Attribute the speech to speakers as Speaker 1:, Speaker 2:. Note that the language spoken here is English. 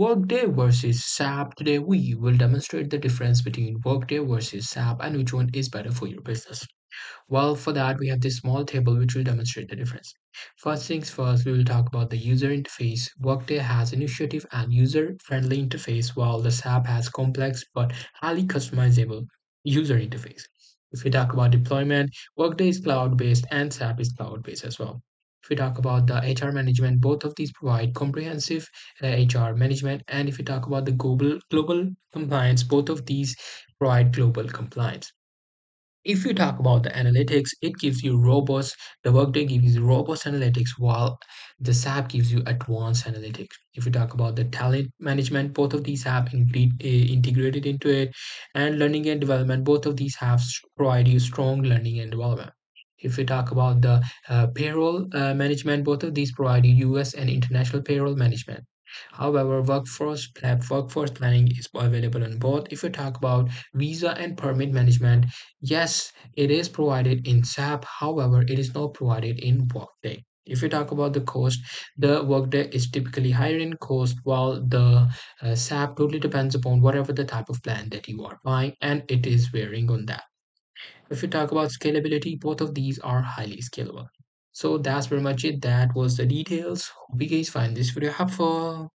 Speaker 1: Workday versus SAP. Today we will demonstrate the difference between Workday versus SAP and which one is better for your business. Well, for that we have this small table which will demonstrate the difference. First things first, we will talk about the user interface. Workday has initiative and user-friendly interface while the SAP has complex but highly customizable user interface. If we talk about deployment, Workday is cloud-based and SAP is cloud-based as well. If we talk about the HR management, both of these provide comprehensive uh, HR management. And if we talk about the global global compliance, both of these provide global compliance. If you talk about the analytics, it gives you robust, the Workday gives you robust analytics while the SAP gives you advanced analytics. If you talk about the talent management, both of these have uh, integrated into it, and learning and development, both of these have provide you strong learning and development. If we talk about the uh, payroll uh, management, both of these provide US and international payroll management. However, workforce plan, workforce planning is available on both. If we talk about visa and permit management, yes, it is provided in SAP. However, it is not provided in Workday. If we talk about the cost, the Workday is typically higher in cost, while the uh, SAP totally depends upon whatever the type of plan that you are buying, and it is varying on that. If we talk about scalability, both of these are highly scalable. So that's pretty much it. That was the details. Hope you guys find this video helpful.